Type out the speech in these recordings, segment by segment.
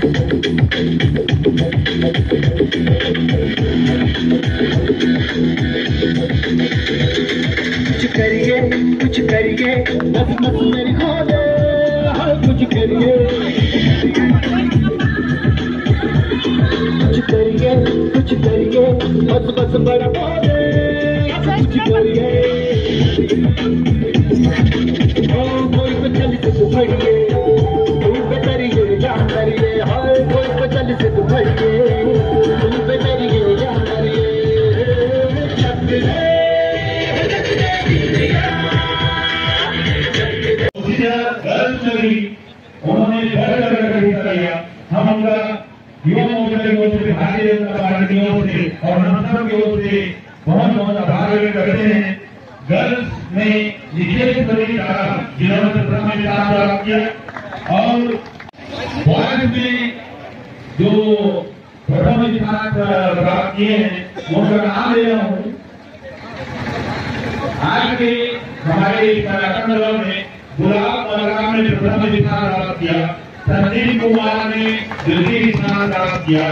کچھ کریے، کچھ بس بس میری ہر کچھ کریے۔ کچھ کریے کچھ کریے، بس بس بڑا کھولے کچھ کریے۔ گرلس میں جنہوں نے اور جو پرتم اتحاد دورہ کیے ہیں ان کا نام لے رہا ہوں آگے کلاکند میں گلاب مولانا نے پرتھم نشان حاصل کیا سندیپ کمار نے دلوی نشان حاصل کیا۔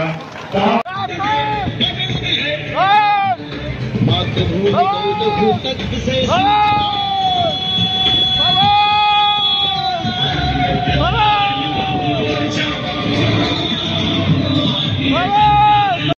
بات تو بھول گئی تو بھول تک سے